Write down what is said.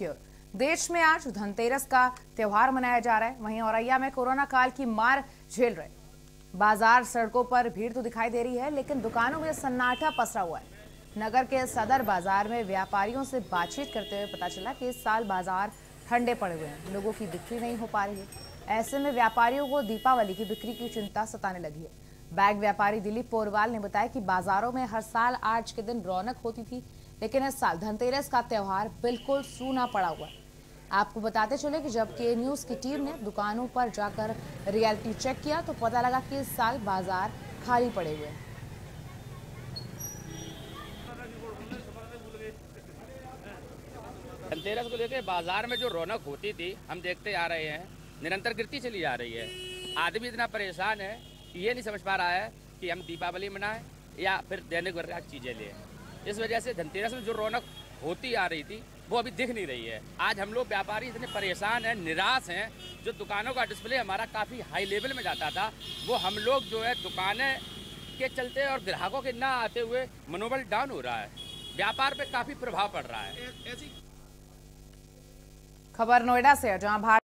की ओर देश में आज धनतेरस का त्योहार मनाया जा रहा है। वहीं औरैया में कोरोना काल की मार झेल रहे। बाज़ार सड़कों पर भीड़ तो दिखाई दे रही है, लेकिन दुकानों में सन्नाटा पसरा हुआ है। नगर के सदर बाज़ार में व्यापारियों से बातचीत करते हुए पता चला कि इस साल बाज़ार ठंडे पड़े हुए हैं। लोगों की बिक्री नहीं हो पा रही है। ऐसे में व्यापारियों को दीपावली की बिक्री की चिंता सताने लगी है। बैग व्यापारी दिलीप पोरवाल ने बताया कि बाजारों में हर साल आज के दिन रौनक होती थी, लेकिन इस साल धनतेरस का त्यौहार बिल्कुल सूना पड़ा हुआ आपको बताते चले कि जब के न्यूज़ की टीम ने दुकानों पर जाकर रियलिटी चेक किया तो पता लगा कि इस साल बाज़ार खाली पड़े हुए धनतेरस को लेकर बाज़ार में जो रौनक होती थी, हम देखते आ रहे हैं, निरंतर गिरती चली आ रही है। आदमी इतना परेशान है ये नहीं समझ पा रहा है कि हम दीपावली मनाएँ या फिर दैनिक वर्ग चीज़ें लें। इस वजह से धनतेरस में जो रौनक होती आ रही थी, वो अभी दिख नहीं रही है। आज हम लोग व्यापारी इतने परेशान हैं, निराश हैं, जो दुकानों का डिस्प्ले हमारा काफ़ी हाई लेवल में जाता था, वो हम लोग जो है दुकानें के चलते और ग्राहकों के ना आते हुए मनोबल डाउन हो रहा है। व्यापार पे काफ़ी प्रभाव पड़ रहा है। खबर नोएडा से, जहाँ भारत